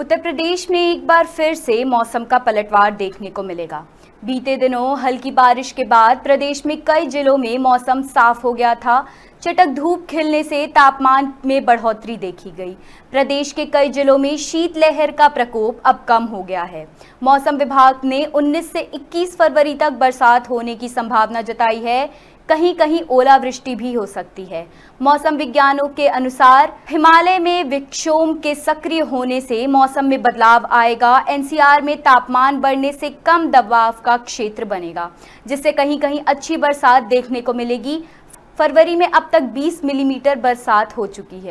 उत्तर प्रदेश में एक बार फिर से मौसम का पलटवार देखने को मिलेगा। बीते दिनों हल्की बारिश के बाद प्रदेश में कई जिलों में मौसम साफ़ हो गया था। चटक धूप खिलने से तापमान में बढ़ोतरी देखी गई। प्रदेश के कई जिलों में शीतलहर का प्रकोप अब कम हो गया है। मौसम विभाग ने 19 से 21 फरवरी तक बरसात होने की संभावना जताई है। कहीं कहीं ओलावृष्टि भी हो सकती है। मौसम विज्ञानों के अनुसार, हिमालय में विक्षोम के सक्रिय होने से मौसम में बदलाव आएगा। एनसीआर में तापमान बढ़ने से कम दबाव का क्षेत्र बनेगा, जिससे कहीं कहीं अच्छी बरसात देखने को मिलेगी। फरवरी में अब तक 20 मिलीमीटर बरसात हो चुकी है।